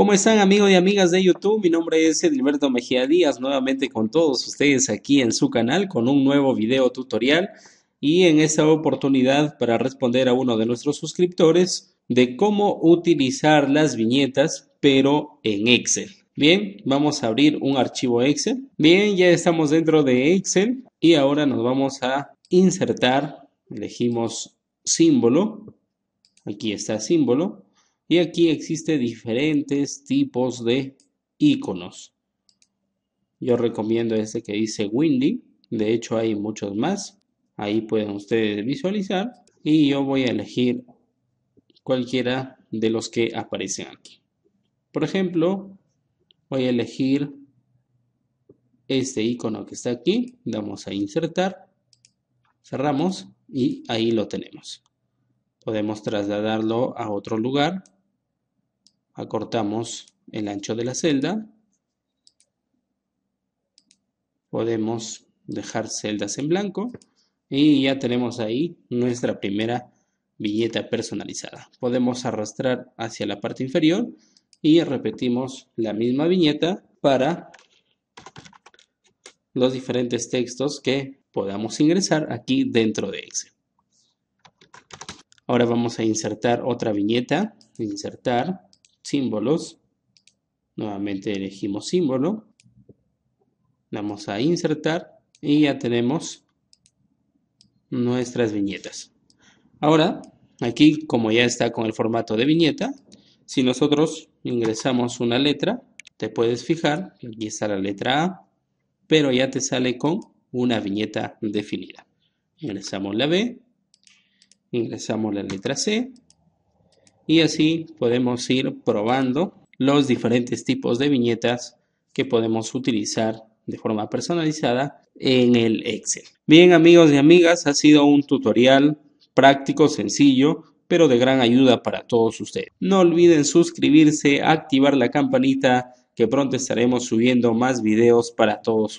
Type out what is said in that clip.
¿Cómo están amigos y amigas de YouTube? Mi nombre es Edilberto Mejía Díaz, nuevamente con todos ustedes aquí en su canal con un nuevo video tutorial y en esta oportunidad para responder a uno de nuestros suscriptores de cómo utilizar las viñetas pero en Excel. Bien, vamos a abrir un archivo Excel. Bien, ya estamos dentro de Excel y ahora nos vamos a insertar. Elegimos símbolo. Aquí está símbolo y aquí existen diferentes tipos de iconos. Yo recomiendo este que dice Windy. De hecho hay muchos más. Ahí pueden ustedes visualizar. Y yo voy a elegir cualquiera de los que aparecen aquí. Por ejemplo, voy a elegir este icono que está aquí. Damos a insertar. Cerramos y ahí lo tenemos. Podemos trasladarlo a otro lugar acortamos el ancho de la celda. Podemos dejar celdas en blanco y ya tenemos ahí nuestra primera viñeta personalizada. Podemos arrastrar hacia la parte inferior y repetimos la misma viñeta para los diferentes textos que podamos ingresar aquí dentro de Excel. Ahora vamos a insertar otra viñeta, insertar, símbolos. Nuevamente elegimos símbolo. Vamos a insertar y ya tenemos nuestras viñetas. Ahora, aquí como ya está con el formato de viñeta, si nosotros ingresamos una letra, te puedes fijar, aquí está la letra A, pero ya te sale con una viñeta definida. Ingresamos la B, ingresamos la letra C, y así podemos ir probando los diferentes tipos de viñetas que podemos utilizar de forma personalizada en el Excel. Bien amigos y amigas, ha sido un tutorial práctico, sencillo, pero de gran ayuda para todos ustedes. No olviden suscribirse, activar la campanita, que pronto estaremos subiendo más videos para todos ustedes.